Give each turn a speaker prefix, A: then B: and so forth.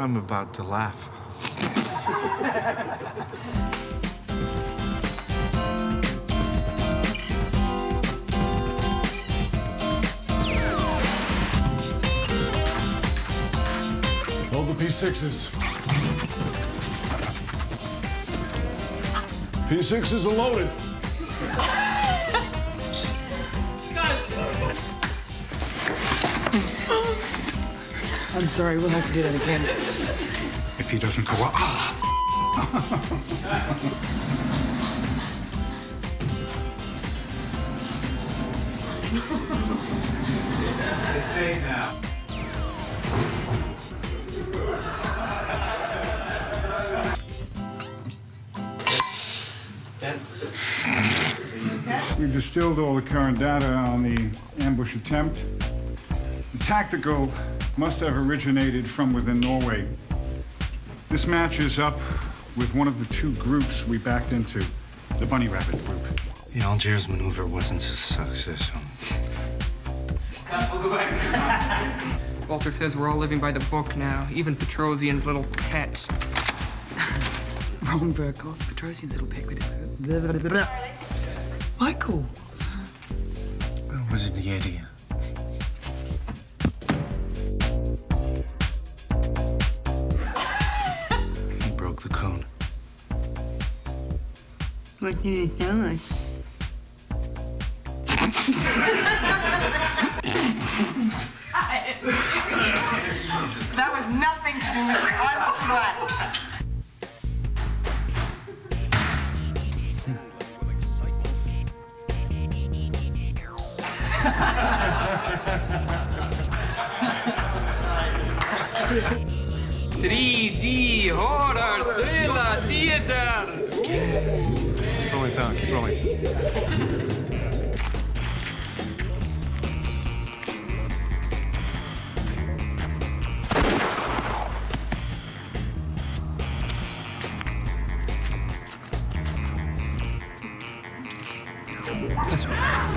A: I'm about to laugh.
B: Load the P6s. P6s are loaded.
C: I'm sorry, we'll have to do that again.
D: If he doesn't go up. Ah, We've distilled all the current data on the ambush attempt. The tactical must have originated from within Norway. This matches up with one of the two groups we backed into, the Bunny Rabbit group.
E: The Algiers maneuver wasn't a success.
C: Walter says we're all living by the book now, even Petrosian's little pet. Ron Birkoff, oh, Petrosian's little pet. Michael.
E: It was it the idea.
C: What did it sound like?
F: That was nothing to do with you. I'm not to blame.
C: Three D horror thriller theater
A: nice on. Keep